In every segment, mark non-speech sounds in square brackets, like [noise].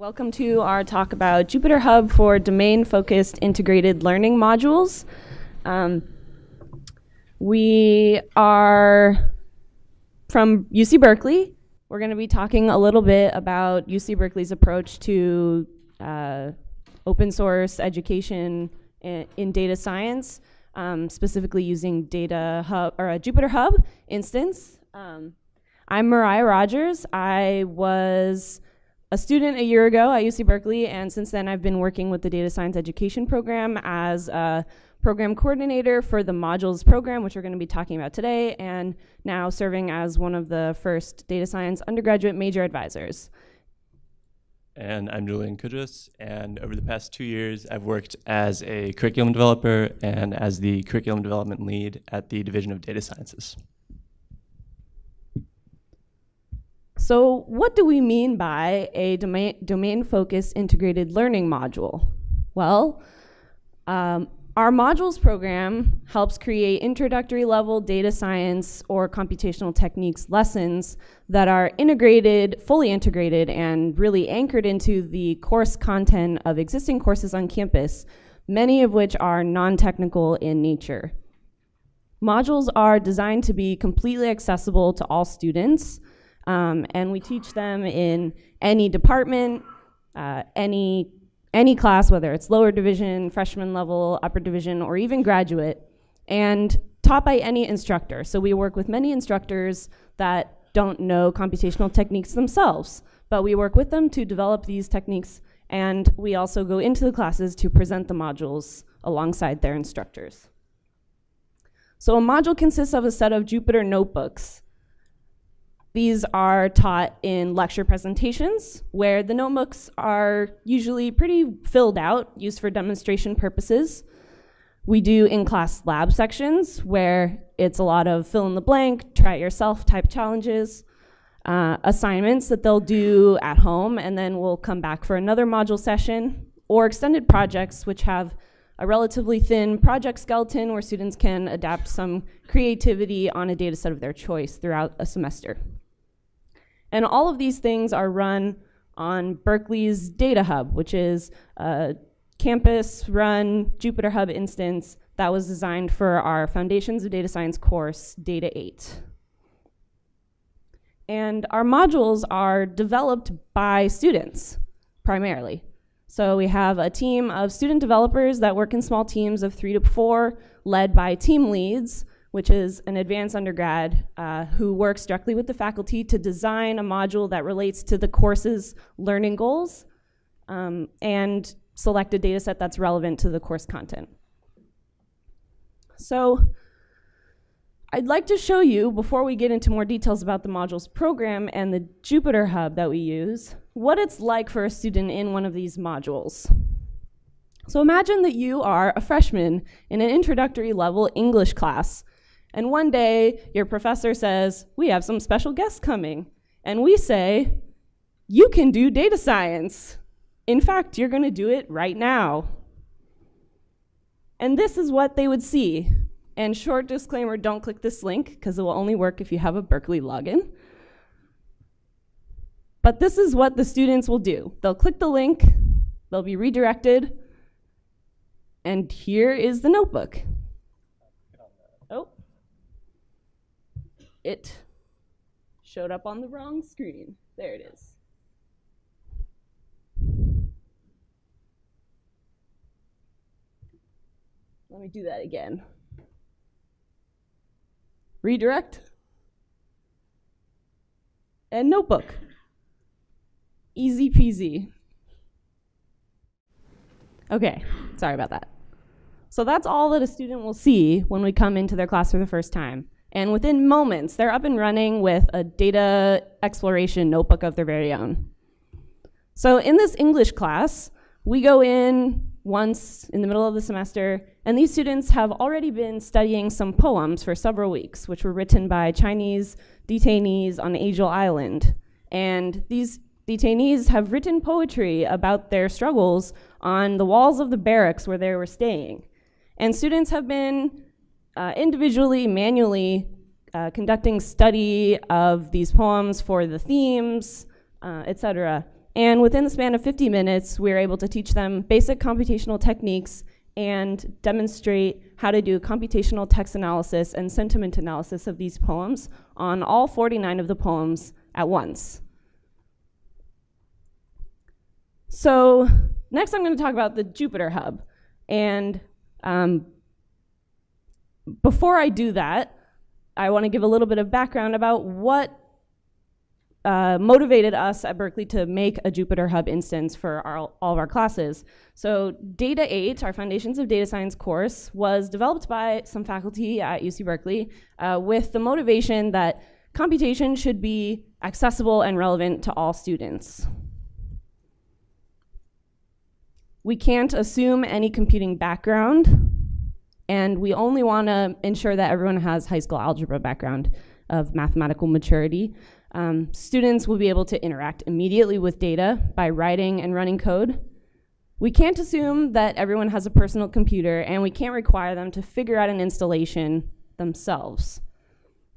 Welcome to our talk about Jupyter Hub for domain-focused integrated learning modules. Um, we are from UC Berkeley. We're going to be talking a little bit about UC Berkeley's approach to uh, open source education in, in data science, um, specifically using Data Hub or a Jupyter Hub instance. Um, I'm Mariah Rogers. I was a student a year ago at UC Berkeley, and since then I've been working with the data science education program as a program coordinator for the modules program, which we're going to be talking about today, and now serving as one of the first data science undergraduate major advisors. And I'm Julian Kudszus, and over the past two years, I've worked as a curriculum developer and as the curriculum development lead at the Division of Data Sciences. So what do we mean by a domain-focused integrated learning module? Well, um, our modules program helps create introductory level data science or computational techniques lessons that are integrated, fully integrated, and really anchored into the course content of existing courses on campus, many of which are non-technical in nature. Modules are designed to be completely accessible to all students, um, and we teach them in any department, uh, any, any class, whether it's lower division, freshman level, upper division, or even graduate, and taught by any instructor. So we work with many instructors that don't know computational techniques themselves, but we work with them to develop these techniques, and we also go into the classes to present the modules alongside their instructors. So a module consists of a set of Jupyter notebooks these are taught in lecture presentations where the notebooks are usually pretty filled out, used for demonstration purposes. We do in-class lab sections where it's a lot of fill in the blank, try it yourself type challenges, uh, assignments that they'll do at home, and then we'll come back for another module session, or extended projects which have a relatively thin project skeleton where students can adapt some creativity on a data set of their choice throughout a semester. And all of these things are run on Berkeley's Data Hub, which is a campus run Jupyter Hub instance that was designed for our Foundations of Data Science course, Data 8. And our modules are developed by students, primarily. So we have a team of student developers that work in small teams of three to four, led by team leads, which is an advanced undergrad uh, who works directly with the faculty to design a module that relates to the course's learning goals um, and select a data set that's relevant to the course content. So I'd like to show you, before we get into more details about the modules program and the Jupyter Hub that we use, what it's like for a student in one of these modules. So imagine that you are a freshman in an introductory level English class and one day, your professor says, We have some special guests coming. And we say, You can do data science. In fact, you're going to do it right now. And this is what they would see. And short disclaimer don't click this link because it will only work if you have a Berkeley login. But this is what the students will do they'll click the link, they'll be redirected, and here is the notebook. It showed up on the wrong screen. There it is. Let me do that again. Redirect. And notebook. Easy peasy. Okay, sorry about that. So that's all that a student will see when we come into their class for the first time. And within moments, they're up and running with a data exploration notebook of their very own. So in this English class, we go in once in the middle of the semester, and these students have already been studying some poems for several weeks, which were written by Chinese detainees on Angel Island. And these detainees have written poetry about their struggles on the walls of the barracks where they were staying. And students have been uh, individually, manually uh, conducting study of these poems for the themes, uh, etc. And within the span of 50 minutes, we were able to teach them basic computational techniques and demonstrate how to do computational text analysis and sentiment analysis of these poems on all 49 of the poems at once. So next I'm going to talk about the Jupyter Hub. And um, before I do that, I want to give a little bit of background about what uh, motivated us at Berkeley to make a Jupyter Hub instance for our, all of our classes. So Data 8, our Foundations of Data Science course, was developed by some faculty at UC Berkeley uh, with the motivation that computation should be accessible and relevant to all students. We can't assume any computing background, and we only want to ensure that everyone has high school algebra background of mathematical maturity. Um, students will be able to interact immediately with data by writing and running code. We can't assume that everyone has a personal computer, and we can't require them to figure out an installation themselves.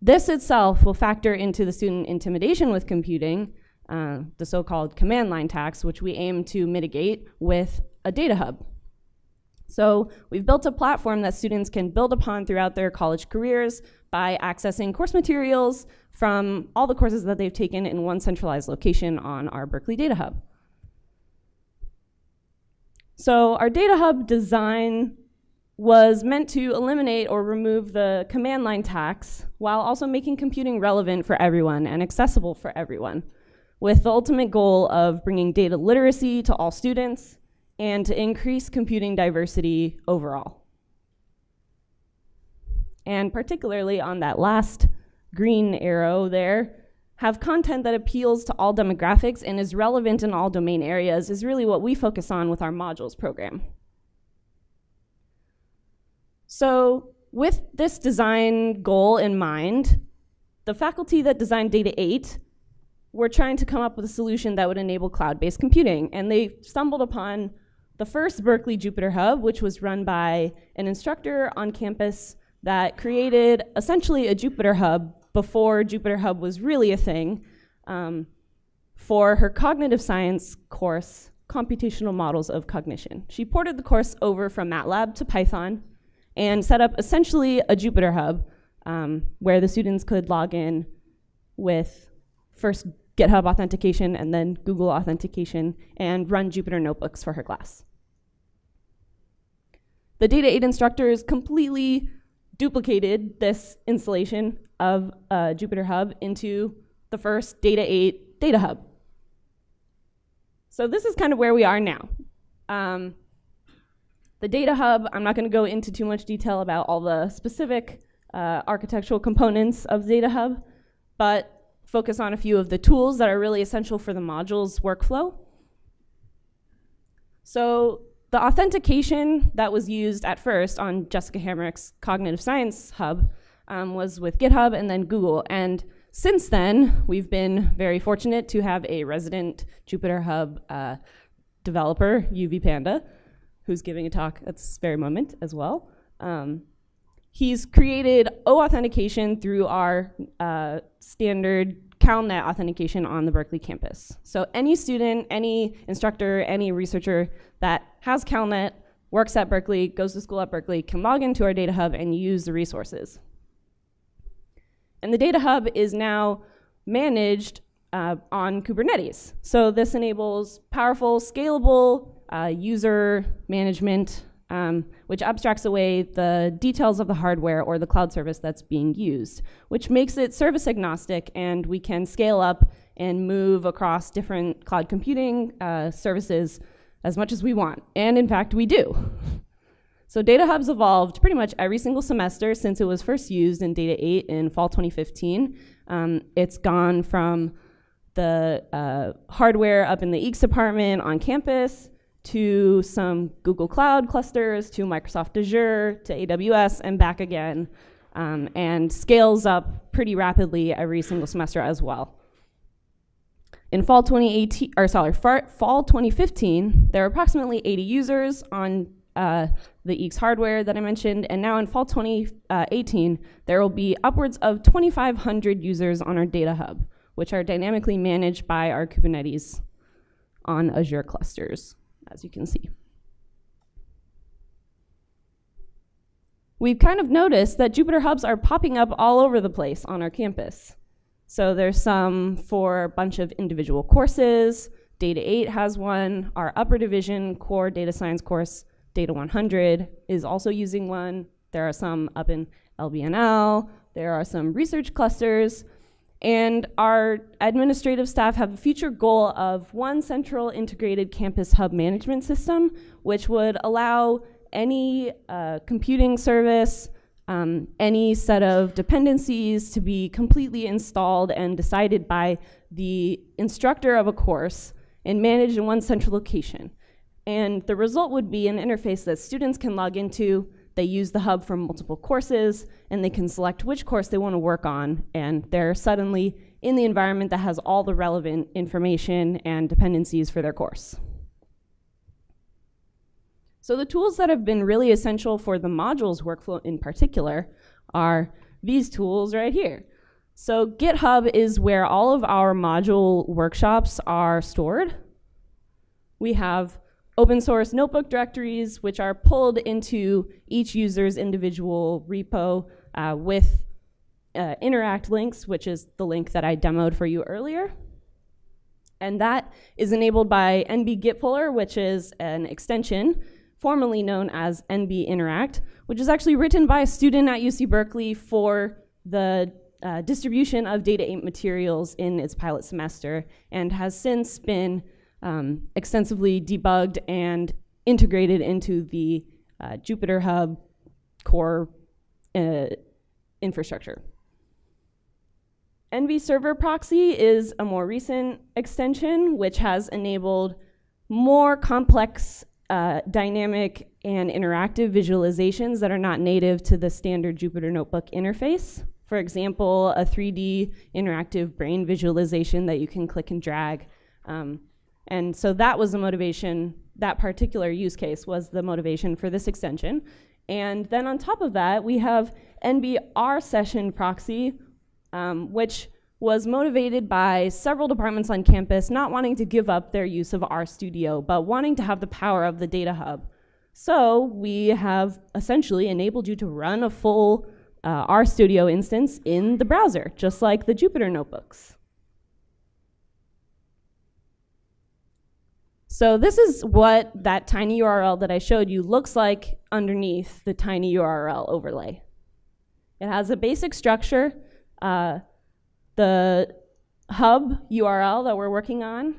This itself will factor into the student intimidation with computing, uh, the so-called command line tax, which we aim to mitigate with a data hub. So we've built a platform that students can build upon throughout their college careers by accessing course materials from all the courses that they've taken in one centralized location on our Berkeley Data Hub. So our Data Hub design was meant to eliminate or remove the command line tax while also making computing relevant for everyone and accessible for everyone, with the ultimate goal of bringing data literacy to all students and to increase computing diversity overall. And particularly on that last green arrow there, have content that appeals to all demographics and is relevant in all domain areas is really what we focus on with our modules program. So with this design goal in mind, the faculty that designed Data 8 were trying to come up with a solution that would enable cloud-based computing, and they stumbled upon the first Berkeley Jupyter Hub, which was run by an instructor on campus that created essentially a Jupyter Hub before Jupyter Hub was really a thing um, for her cognitive science course, Computational Models of Cognition. She ported the course over from MATLAB to Python and set up essentially a Jupyter Hub um, where the students could log in with first GitHub authentication and then Google authentication and run Jupyter notebooks for her class. The Data 8 instructors completely duplicated this installation of uh, Jupyter Hub into the first Data 8 Data Hub. So this is kind of where we are now. Um, the Data Hub, I'm not going to go into too much detail about all the specific uh, architectural components of Data Hub, but focus on a few of the tools that are really essential for the module's workflow. So the authentication that was used at first on Jessica Hamrick's Cognitive Science Hub um, was with GitHub and then Google. And since then, we've been very fortunate to have a resident Jupyter Hub uh, developer, Yuvi Panda, who's giving a talk at this very moment as well. Um, he's created O authentication through our uh, standard CalNet authentication on the Berkeley campus. So any student, any instructor, any researcher that has CalNet, works at Berkeley, goes to school at Berkeley, can log into our data hub and use the resources. And the data hub is now managed uh, on Kubernetes. So this enables powerful, scalable uh, user management um, which abstracts away the details of the hardware or the cloud service that's being used, which makes it service agnostic and we can scale up and move across different cloud computing uh, services as much as we want. And in fact, we do. [laughs] So Data Hub's evolved pretty much every single semester since it was first used in Data 8 in fall 2015. Um, it's gone from the uh, hardware up in the EECS department on campus to some Google Cloud clusters, to Microsoft Azure, to AWS, and back again, um, and scales up pretty rapidly every single semester as well. In fall 2018, or sorry, fall 2015, there were approximately 80 users on uh, the EECS hardware that I mentioned, and now in fall 2018, there will be upwards of 2,500 users on our data hub, which are dynamically managed by our Kubernetes on Azure clusters, as you can see. We've kind of noticed that Jupyter Hubs are popping up all over the place on our campus. So there's some for a bunch of individual courses. Data 8 has one. Our upper division core data science course, Data 100, is also using one. There are some up in LBNL. There are some research clusters. And our administrative staff have a future goal of one central integrated campus hub management system, which would allow any uh, computing service, um, any set of dependencies to be completely installed and decided by the instructor of a course and managed in one central location. And the result would be an interface that students can log into they use the hub for multiple courses, and they can select which course they want to work on, and they're suddenly in the environment that has all the relevant information and dependencies for their course. So the tools that have been really essential for the modules workflow in particular are these tools right here. So GitHub is where all of our module workshops are stored. We have open source notebook directories, which are pulled into each user's individual repo uh, with uh, interact links, which is the link that I demoed for you earlier. And that is enabled by NB which is an extension formerly known as NB Interact, which is actually written by a student at UC Berkeley for the uh, distribution of Data 8 materials in its pilot semester and has since been um, extensively debugged and integrated into the uh, Jupyter Hub core uh, infrastructure. NB Server Proxy is a more recent extension which has enabled more complex, uh, dynamic, and interactive visualizations that are not native to the standard Jupyter Notebook interface. For example, a 3D interactive brain visualization that you can click and drag. Um, and so that was the motivation, that particular use case was the motivation for this extension. And then on top of that, we have NBR session proxy, um, which was motivated by several departments on campus not wanting to give up their use of RStudio, but wanting to have the power of the data hub. So we have essentially enabled you to run a full uh, RStudio instance in the browser, just like the Jupyter notebooks. So this is what that tiny URL that I showed you looks like underneath the tiny URL overlay. It has a basic structure, uh, the hub URL that we're working on.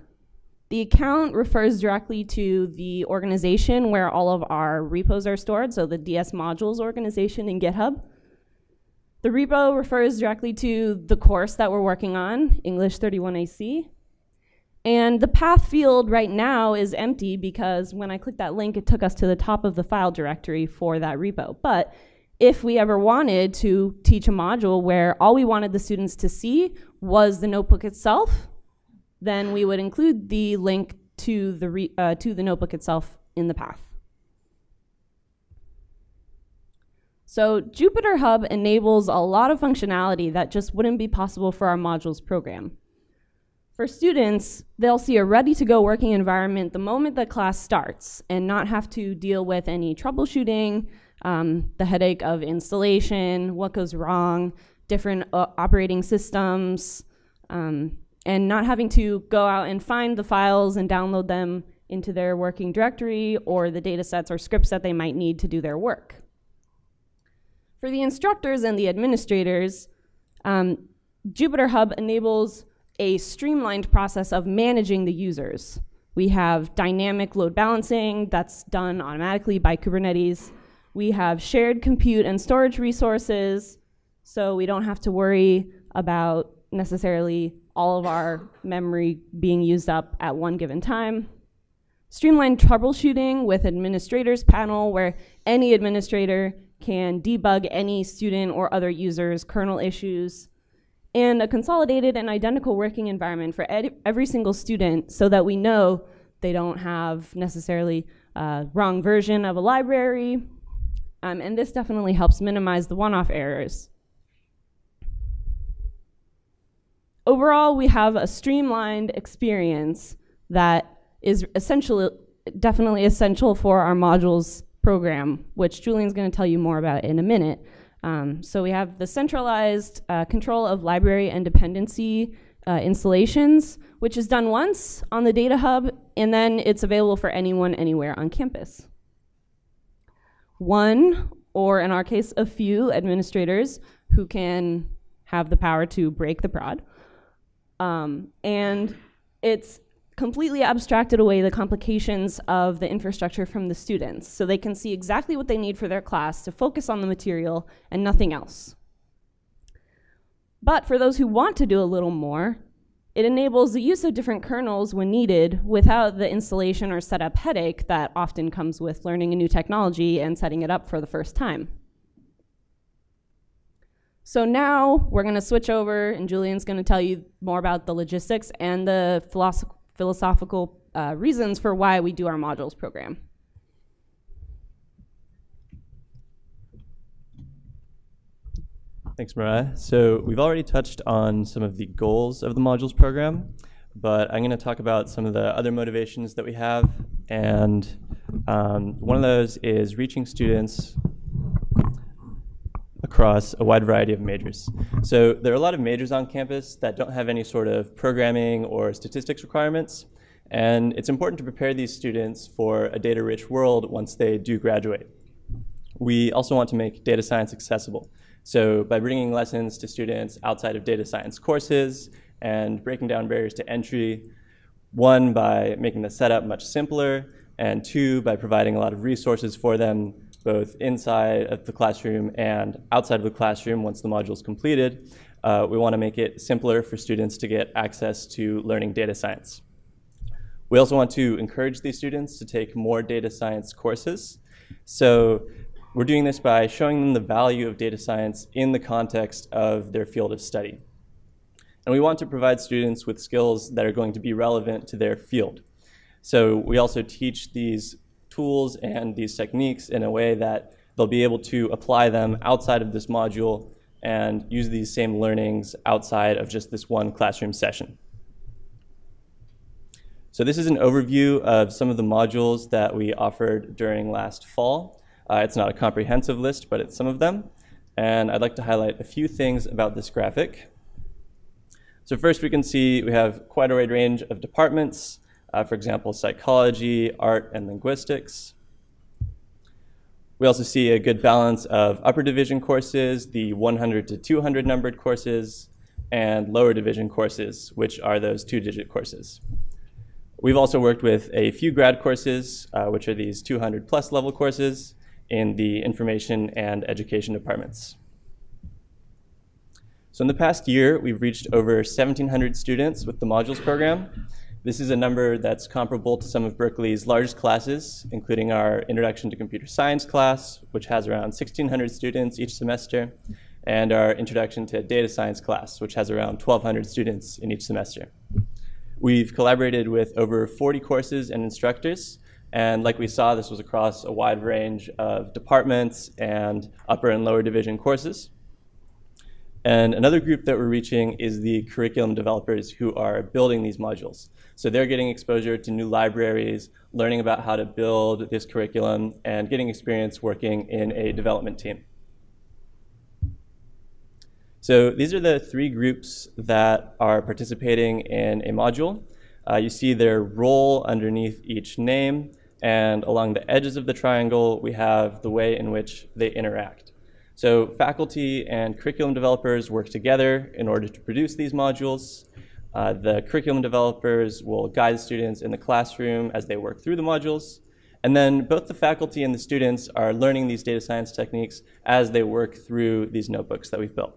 The account refers directly to the organization where all of our repos are stored, so the DS modules organization in GitHub. The repo refers directly to the course that we're working on, English 31AC. And the path field right now is empty because when I clicked that link, it took us to the top of the file directory for that repo. But if we ever wanted to teach a module where all we wanted the students to see was the notebook itself, then we would include the link to the, uh, to the notebook itself in the path. So Jupyter Hub enables a lot of functionality that just wouldn't be possible for our modules program. For students, they'll see a ready-to-go working environment the moment the class starts and not have to deal with any troubleshooting, um, the headache of installation, what goes wrong, different uh, operating systems, um, and not having to go out and find the files and download them into their working directory or the data sets or scripts that they might need to do their work. For the instructors and the administrators, um, Jupyter Hub enables a streamlined process of managing the users. We have dynamic load balancing that's done automatically by Kubernetes. We have shared compute and storage resources, so we don't have to worry about necessarily all of our memory being used up at one given time. Streamlined troubleshooting with administrators panel where any administrator can debug any student or other user's kernel issues and a consolidated and identical working environment for every single student so that we know they don't have necessarily a wrong version of a library. Um, and this definitely helps minimize the one-off errors. Overall, we have a streamlined experience that is essentially definitely essential for our modules program, which Julian's going to tell you more about in a minute. Um, so we have the centralized uh, control of library and dependency uh, installations, which is done once on the Data Hub, and then it's available for anyone anywhere on campus. One, or in our case, a few administrators who can have the power to break the prod. Um, and it's completely abstracted away the complications of the infrastructure from the students so they can see exactly what they need for their class to focus on the material and nothing else. But for those who want to do a little more, it enables the use of different kernels when needed without the installation or setup headache that often comes with learning a new technology and setting it up for the first time. So now we're going to switch over, and Julian's going to tell you more about the logistics and the philosoph philosophical uh, reasons for why we do our modules program. Thanks, Mariah. So we've already touched on some of the goals of the modules program, but I'm going to talk about some of the other motivations that we have. And um, one of those is reaching students across a wide variety of majors. So there are a lot of majors on campus that don't have any sort of programming or statistics requirements. And it's important to prepare these students for a data-rich world once they do graduate. We also want to make data science accessible. So by bringing lessons to students outside of data science courses and breaking down barriers to entry, one, by making the setup much simpler, and two, by providing a lot of resources for them, both inside of the classroom and outside of the classroom once the module is completed, uh, we want to make it simpler for students to get access to learning data science. We also want to encourage these students to take more data science courses. So we're doing this by showing them the value of data science in the context of their field of study. And we want to provide students with skills that are going to be relevant to their field. So we also teach these tools and these techniques in a way that they'll be able to apply them outside of this module and use these same learnings outside of just this one classroom session. So this is an overview of some of the modules that we offered during last fall. Uh, it's not a comprehensive list, but it's some of them. And I'd like to highlight a few things about this graphic. So first we can see we have quite a wide range of departments, uh, for example, psychology, art, and linguistics. We also see a good balance of upper division courses, the 100 to 200 numbered courses, and lower division courses, which are those two-digit courses. We've also worked with a few grad courses, uh, which are these 200 plus level courses, in the information and education departments. So in the past year, we've reached over 1,700 students with the modules program. This is a number that's comparable to some of Berkeley's largest classes, including our Introduction to Computer Science class, which has around 1,600 students each semester, and our Introduction to Data Science class, which has around 1,200 students in each semester. We've collaborated with over 40 courses and instructors and like we saw, this was across a wide range of departments and upper and lower division courses. And another group that we're reaching is the curriculum developers who are building these modules. So they're getting exposure to new libraries, learning about how to build this curriculum, and getting experience working in a development team. So these are the three groups that are participating in a module. Uh, you see their role underneath each name, and along the edges of the triangle, we have the way in which they interact. So faculty and curriculum developers work together in order to produce these modules. Uh, the curriculum developers will guide students in the classroom as they work through the modules. And then both the faculty and the students are learning these data science techniques as they work through these notebooks that we've built.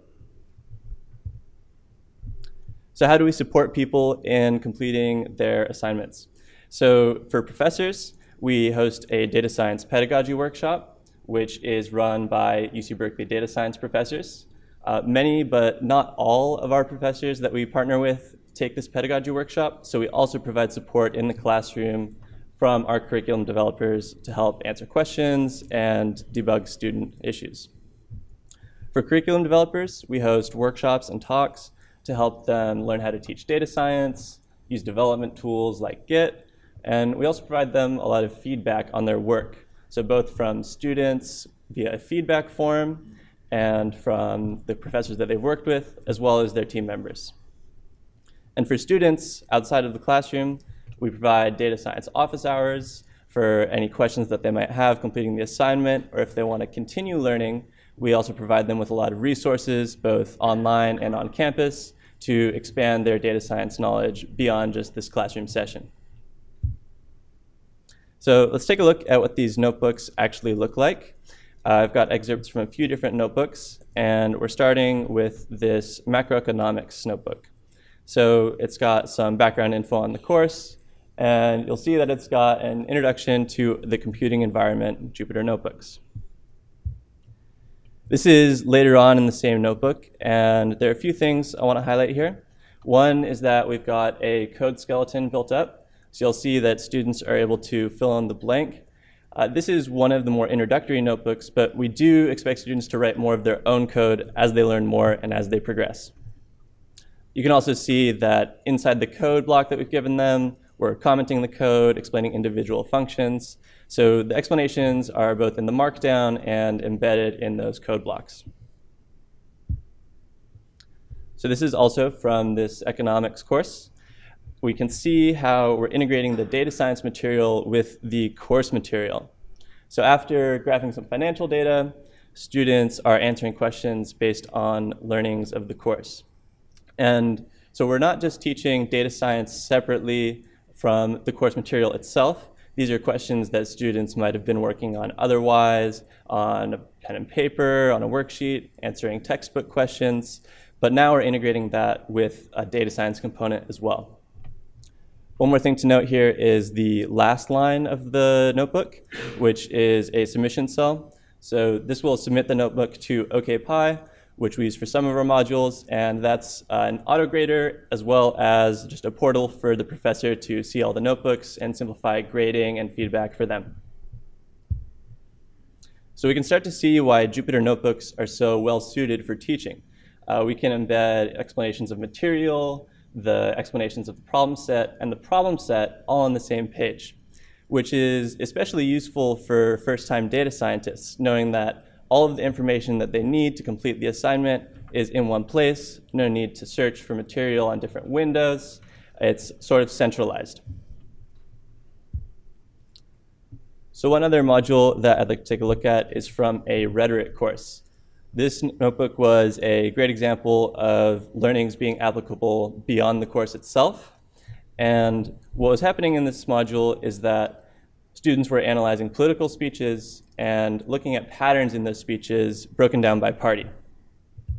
So how do we support people in completing their assignments? So for professors, we host a data science pedagogy workshop, which is run by UC Berkeley data science professors. Uh, many, but not all of our professors that we partner with take this pedagogy workshop, so we also provide support in the classroom from our curriculum developers to help answer questions and debug student issues. For curriculum developers, we host workshops and talks to help them learn how to teach data science, use development tools like Git, And we also provide them a lot of feedback on their work. So both from students via a feedback form and from the professors that they've worked with, as well as their team members. And for students outside of the classroom, we provide data science office hours for any questions that they might have completing the assignment, or if they want to continue learning, we also provide them with a lot of resources, both online and on campus, to expand their data science knowledge beyond just this classroom session. So let's take a look at what these notebooks actually look like. Uh, I've got excerpts from a few different notebooks, and we're starting with this macroeconomics notebook. So it's got some background info on the course, and you'll see that it's got an introduction to the computing environment Jupyter Notebooks. This is later on in the same notebook, and there are a few things I want to highlight here. One is that we've got a code skeleton built up, so you'll see that students are able to fill in the blank. Uh, this is one of the more introductory notebooks, but we do expect students to write more of their own code as they learn more and as they progress. You can also see that inside the code block that we've given them, we're commenting the code, explaining individual functions. So the explanations are both in the markdown and embedded in those code blocks. So this is also from this economics course we can see how we're integrating the data science material with the course material. So after graphing some financial data, students are answering questions based on learnings of the course. And so we're not just teaching data science separately from the course material itself. These are questions that students might have been working on otherwise, on a pen and paper, on a worksheet, answering textbook questions. But now we're integrating that with a data science component as well. One more thing to note here is the last line of the notebook, which is a submission cell. So this will submit the notebook to OKPy, which we use for some of our modules, and that's uh, an auto grader as well as just a portal for the professor to see all the notebooks and simplify grading and feedback for them. So we can start to see why Jupyter Notebooks are so well suited for teaching. Uh, we can embed explanations of material, the explanations of the problem set and the problem set all on the same page, which is especially useful for first-time data scientists, knowing that all of the information that they need to complete the assignment is in one place, no need to search for material on different windows. It's sort of centralized. So one other module that I'd like to take a look at is from a rhetoric course. This notebook was a great example of learnings being applicable beyond the course itself. And what was happening in this module is that students were analyzing political speeches and looking at patterns in those speeches broken down by party. You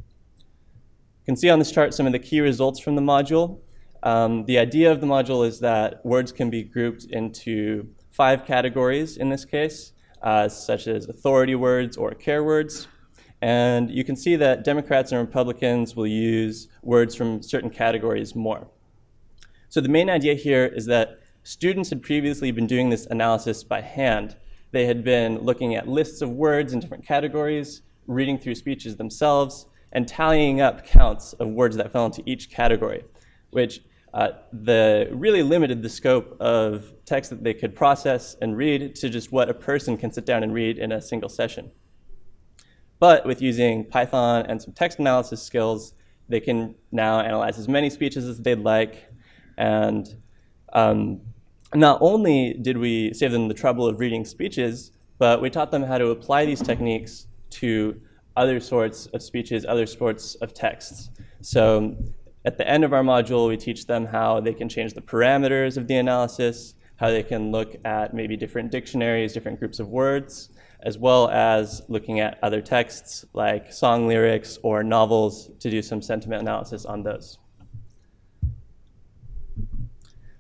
can see on this chart some of the key results from the module. Um, the idea of the module is that words can be grouped into five categories in this case, uh, such as authority words or care words. And you can see that Democrats and Republicans will use words from certain categories more. So the main idea here is that students had previously been doing this analysis by hand. They had been looking at lists of words in different categories, reading through speeches themselves, and tallying up counts of words that fell into each category, which uh, the really limited the scope of text that they could process and read to just what a person can sit down and read in a single session. But with using Python and some text analysis skills, they can now analyze as many speeches as they'd like. And um, not only did we save them the trouble of reading speeches, but we taught them how to apply these techniques to other sorts of speeches, other sorts of texts. So at the end of our module, we teach them how they can change the parameters of the analysis, how they can look at maybe different dictionaries, different groups of words, as well as looking at other texts like song lyrics or novels to do some sentiment analysis on those.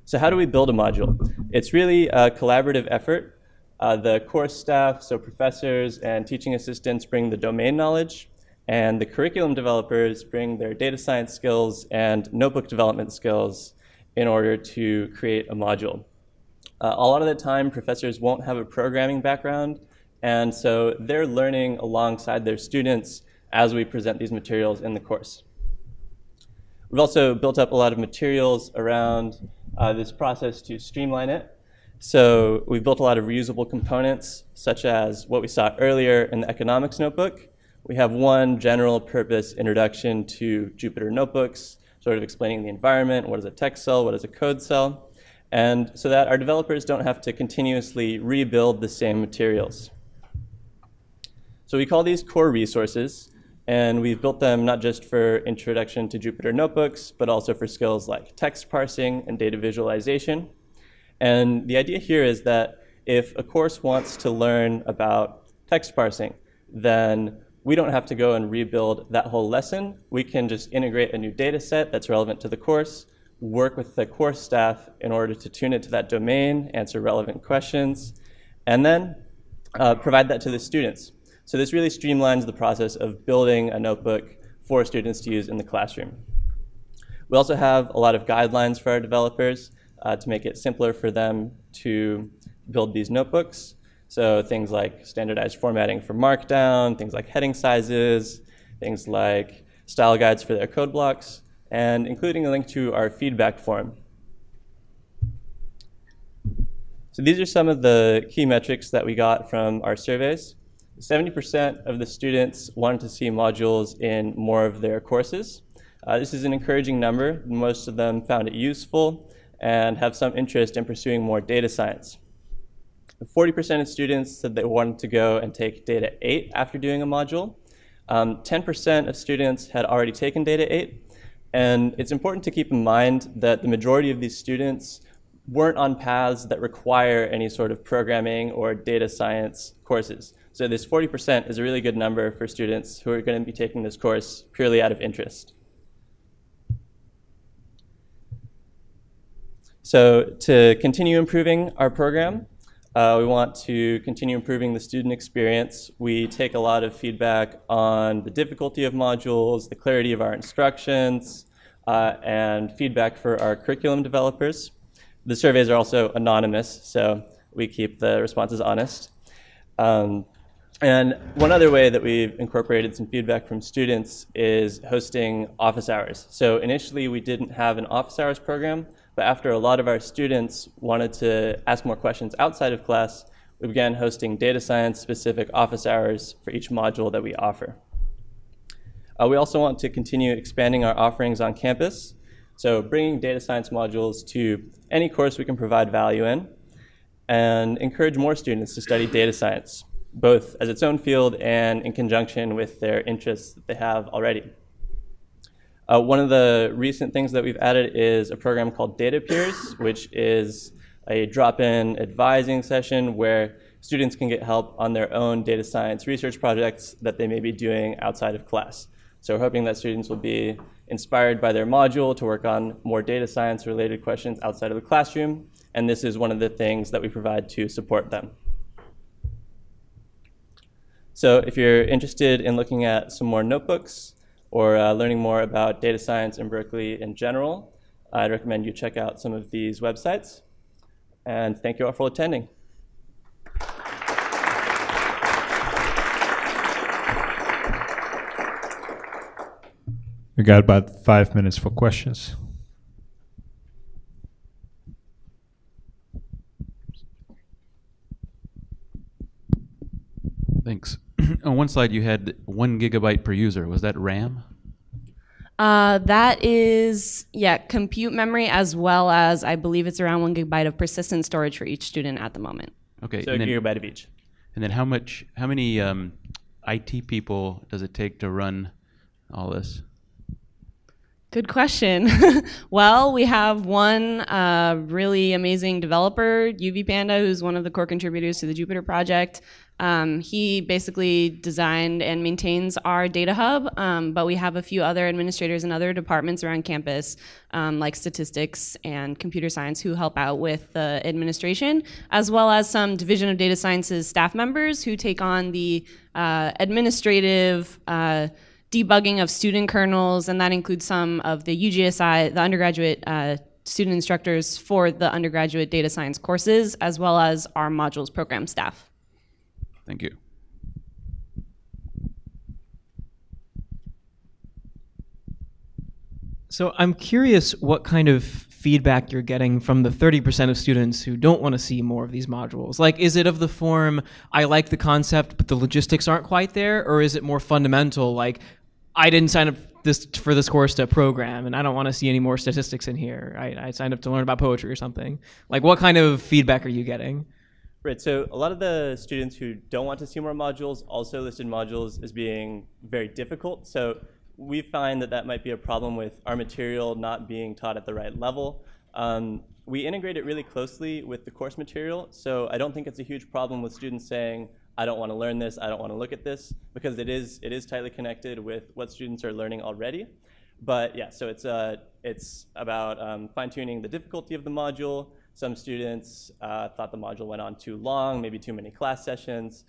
So how do we build a module? It's really a collaborative effort. Uh, the course staff, so professors and teaching assistants bring the domain knowledge, and the curriculum developers bring their data science skills and notebook development skills in order to create a module. Uh, a lot of the time, professors won't have a programming background, and so they're learning alongside their students as we present these materials in the course. We've also built up a lot of materials around uh, this process to streamline it. So we've built a lot of reusable components, such as what we saw earlier in the economics notebook. We have one general purpose introduction to Jupyter notebooks, sort of explaining the environment, what is a text cell, what is a code cell, and so that our developers don't have to continuously rebuild the same materials. So we call these core resources, and we've built them not just for introduction to Jupyter notebooks, but also for skills like text parsing and data visualization. And the idea here is that if a course wants to learn about text parsing, then we don't have to go and rebuild that whole lesson. We can just integrate a new data set that's relevant to the course, work with the course staff in order to tune it to that domain, answer relevant questions, and then uh, provide that to the students. So this really streamlines the process of building a notebook for students to use in the classroom. We also have a lot of guidelines for our developers uh, to make it simpler for them to build these notebooks. So things like standardized formatting for Markdown, things like heading sizes, things like style guides for their code blocks, and including a link to our feedback form. So these are some of the key metrics that we got from our surveys. 70% of the students wanted to see modules in more of their courses. Uh, this is an encouraging number. Most of them found it useful and have some interest in pursuing more data science. 40% of students said they wanted to go and take Data 8 after doing a module. 10% um, of students had already taken Data 8. And it's important to keep in mind that the majority of these students weren't on paths that require any sort of programming or data science courses. So this 40% is a really good number for students who are going to be taking this course purely out of interest. So to continue improving our program, uh, we want to continue improving the student experience. We take a lot of feedback on the difficulty of modules, the clarity of our instructions, uh, and feedback for our curriculum developers. The surveys are also anonymous, so we keep the responses honest. Um, and one other way that we've incorporated some feedback from students is hosting office hours. So initially we didn't have an office hours program, but after a lot of our students wanted to ask more questions outside of class, we began hosting data science specific office hours for each module that we offer. Uh, we also want to continue expanding our offerings on campus. So bringing data science modules to any course we can provide value in and encourage more students to study data science, both as its own field and in conjunction with their interests that they have already. Uh, one of the recent things that we've added is a program called Data Peers, which is a drop-in advising session where students can get help on their own data science research projects that they may be doing outside of class. So we're hoping that students will be inspired by their module to work on more data science related questions outside of the classroom, and this is one of the things that we provide to support them. So if you're interested in looking at some more notebooks, or uh, learning more about data science in Berkeley in general, I'd recommend you check out some of these websites. And thank you all for attending. We got about five minutes for questions. Thanks. [clears throat] on one slide you had one gigabyte per user. Was that RAM? Uh, that is, yeah, compute memory as well as I believe it's around one gigabyte of persistent storage for each student at the moment. Okay. So a then, gigabyte of each. And then how much, how many um, IT people does it take to run all this? Good question. [laughs] well, we have one uh, really amazing developer, Yuvi Panda, who's one of the core contributors to the Jupyter project. Um, he basically designed and maintains our data hub, um, but we have a few other administrators and other departments around campus, um, like statistics and computer science, who help out with the administration, as well as some Division of Data Sciences staff members who take on the uh, administrative. Uh, debugging of student kernels, and that includes some of the UGSI, the undergraduate uh, student instructors for the undergraduate data science courses, as well as our modules program staff. Thank you. So I'm curious what kind of feedback you're getting from the 30% of students who don't want to see more of these modules. Like, is it of the form, I like the concept, but the logistics aren't quite there? Or is it more fundamental, like, I didn't sign up this for this course to program and I don't want to see any more statistics in here. I, I signed up to learn about poetry or something. Like, what kind of feedback are you getting? Right, so a lot of the students who don't want to see more modules also listed modules as being very difficult. So we find that that might be a problem with our material not being taught at the right level. Um, we integrate it really closely with the course material, so I don't think it's a huge problem with students saying, I don't want to learn this, I don't want to look at this, because it is, it is tightly connected with what students are learning already. But yeah, so it's, uh, it's about um, fine-tuning the difficulty of the module, some students uh, thought the module went on too long, maybe too many class sessions,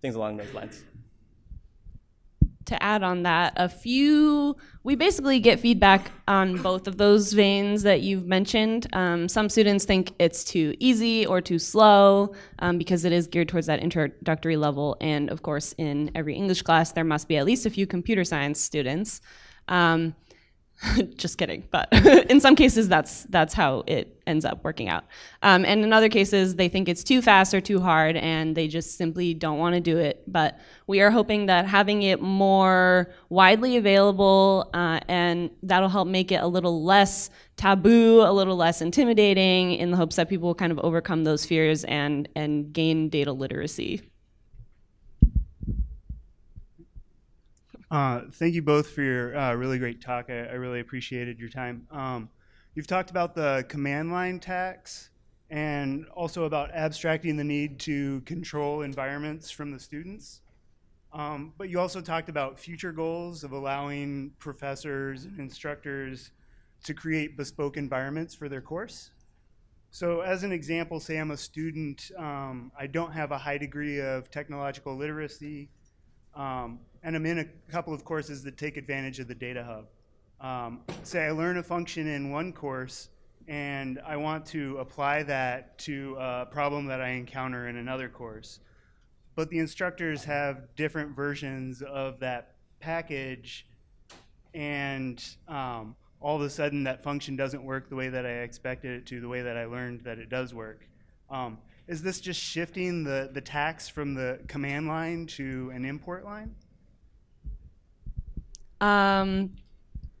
things along those lines. To add on that, a few, we basically get feedback on both of those veins that you've mentioned. Um, some students think it's too easy or too slow um, because it is geared towards that introductory level. And of course, in every English class, there must be at least a few computer science students. Um, [laughs] just kidding but [laughs] in some cases that's that's how it ends up working out. Um, and in other cases they think it's too fast or too hard and they just simply don't want to do it. But we are hoping that having it more widely available uh, and that'll help make it a little less taboo a little less intimidating in the hopes that people will kind of overcome those fears and and gain data literacy Uh, thank you both for your uh, really great talk. I, I, really appreciated your time. Um, you've talked about the command line tax and also about abstracting the need to control environments from the students. Um, but you also talked about future goals of allowing professors and instructors to create bespoke environments for their course. So as an example, say I'm a student, um, I don't have a high degree of technological literacy, um, and I'm in a couple of courses that take advantage of the data hub. Um, say I learn a function in one course and I want to apply that to a problem that I encounter in another course. But the instructors have different versions of that package and um, all of a sudden that function doesn't work the way that I expected it to, the way that I learned that it does work. Um, is this just shifting the, the tax from the command line to an import line? Um,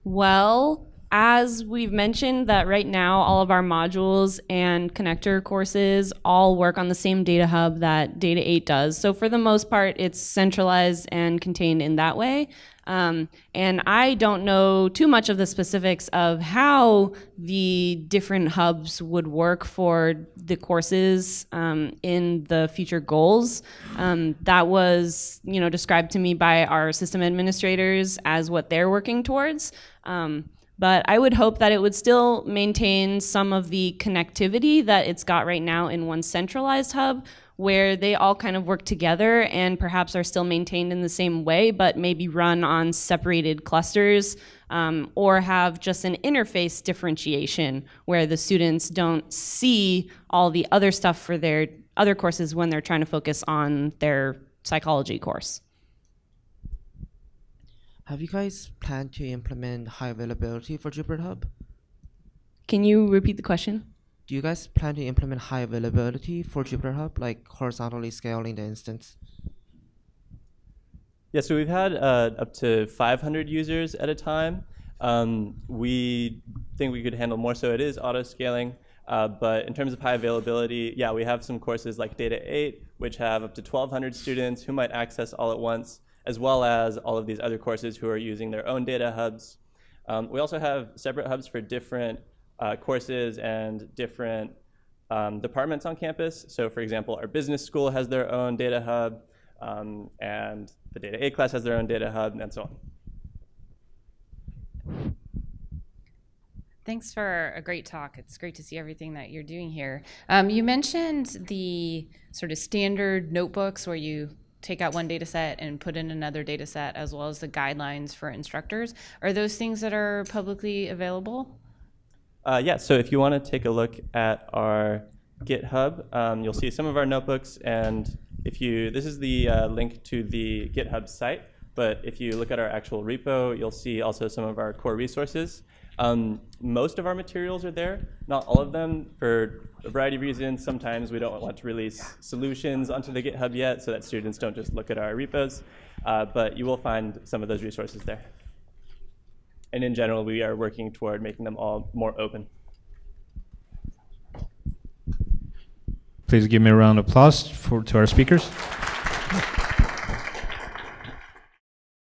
well, as we've mentioned that right now all of our modules and connector courses all work on the same data hub that Data 8 does. So for the most part, it's centralized and contained in that way. Um, and I don't know too much of the specifics of how the different hubs would work for the courses um, in the future goals. Um, that was, you know, described to me by our system administrators as what they're working towards. Um, but I would hope that it would still maintain some of the connectivity that it's got right now in one centralized hub where they all kind of work together and perhaps are still maintained in the same way, but maybe run on separated clusters um, or have just an interface differentiation where the students don't see all the other stuff for their other courses when they're trying to focus on their psychology course. Have you guys planned to implement high availability for Jupyter Hub? Can you repeat the question? Do you guys plan to implement high availability for Jupyter Hub, like horizontally scaling the instance? Yeah, so we've had uh, up to 500 users at a time. Um, we think we could handle more, so it is auto scaling. Uh, but in terms of high availability, yeah, we have some courses like Data 8, which have up to 1,200 students who might access all at once as well as all of these other courses who are using their own data hubs. Um, we also have separate hubs for different uh, courses and different um, departments on campus. So for example, our business school has their own data hub, um, and the Data 8 class has their own data hub, and so on. Thanks for a great talk. It's great to see everything that you're doing here. Um, you mentioned the sort of standard notebooks where you take out one data set and put in another data set as well as the guidelines for instructors. Are those things that are publicly available? Uh, yeah, so if you want to take a look at our GitHub, um, you'll see some of our notebooks. And if you, this is the uh, link to the GitHub site. But if you look at our actual repo, you'll see also some of our core resources. Um, most of our materials are there, not all of them for a variety of reasons. Sometimes we don't want to release solutions onto the GitHub yet so that students don't just look at our repos, uh, but you will find some of those resources there. And in general, we are working toward making them all more open. Please give me a round of applause for to our speakers.